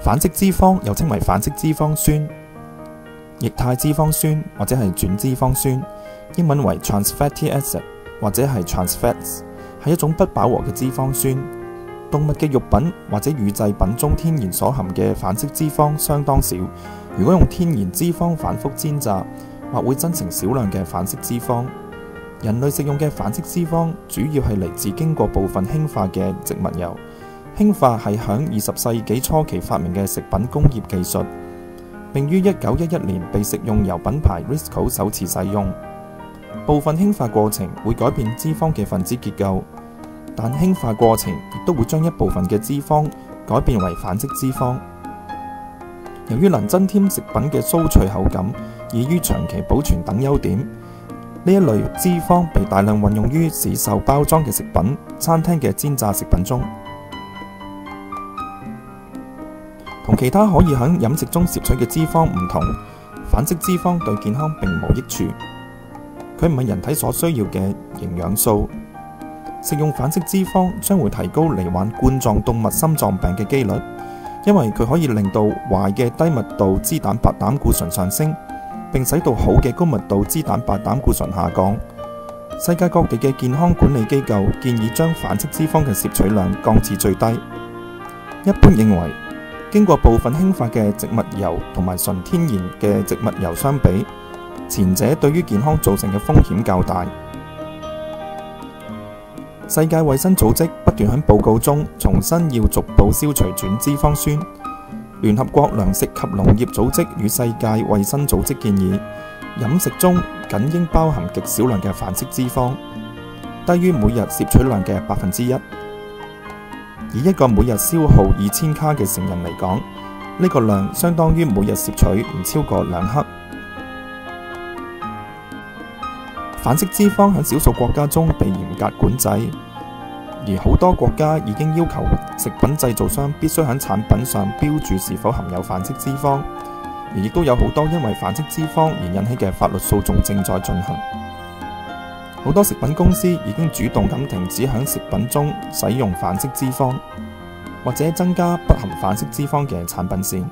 反式脂肪又稱為反式脂肪酸、液態脂肪酸或者係轉脂肪酸，英文為 trans fatty acid 或者係 trans fats，係一種不飽和嘅脂肪酸。動物嘅肉品或者乳製品中天然所含嘅反式脂肪相當少，如果用天然脂肪反覆煎炸，或會增成少量嘅反式脂肪。人類食用嘅反式脂肪主要係嚟自經過部分氫化嘅植物油。氫化係響二十世紀初期發明嘅食品工業技術，並於一九一一年被食用油品牌 Risco 首次使用。部分氫化過程會改變脂肪嘅分子結構，但氫化過程亦都會將一部分嘅脂肪改變為反式脂肪。由於能增添食品嘅酥脆口感，易於長期保存等優點，呢一類脂肪被大量運用於市售包裝嘅食品、餐廳嘅煎炸食品中。同其他可以喺飲食中攝取嘅脂肪唔同，反式脂肪對健康並無益處。佢唔係人體所需要嘅營養素。食用反式脂肪將會提高罹患冠狀動脈心臟病嘅機率，因為佢可以令到壞嘅低密度脂蛋白膽固醇上升，並使到好嘅高密度脂蛋白膽固醇下降。世界各地嘅健康管理機構建議將反式脂肪嘅攝取量降至最低。一般認為，經過部分氫化嘅植物油同埋純天然嘅植物油相比，前者對於健康造成嘅風險較大。世界衛生組織不斷喺報告中重申要逐步消除轉脂肪酸。聯合國糧食及農業組織與世界衛生組織建議，飲食中僅應包含極少量嘅反式脂肪，低於每日攝取量嘅百分之一。以一個每日消耗二千卡嘅成人嚟講，呢個量相當於每日攝取唔超過兩克。反式脂肪喺少數國家中被嚴格管制，而好多國家已經要求食品製造商必須喺產品上標注是否含有反式脂肪，而亦都有好多因為反式脂肪而引起嘅法律訴訟正在進行。好多食品公司已經主動咁停止喺食品中使用反式脂肪，或者增加不含反式脂肪嘅產品線。